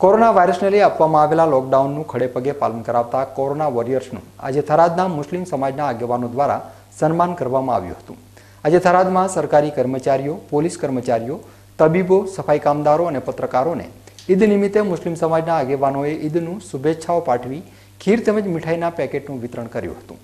Corona વાયરસને લઈ આપવામાં આવેલા લોકડાઉનનું ખડેપગે પાલન કરાવતા કોરોના વોરિયર્સનું આજે થરાદના મુસ્લિમ સમાજના આગેવાનો દ્વારા સન્માન કરવામાં આવ્યું હતું. આજે થરાદમાં સરકારી કર્મચારીઓ, પોલીસ કર્મચારીઓ, તબીબો, સફાઈ કામદારો અને પત્રકારોને ઈદ નિમિત્તે મુસ્લિમ સમાજના આગેવાનોએ ઈદનું શુભેચ્છાઓ પાઠવી ખીર તેમજ મીઠાઈના પેકેટનું વિતરણ કર્યું હતું.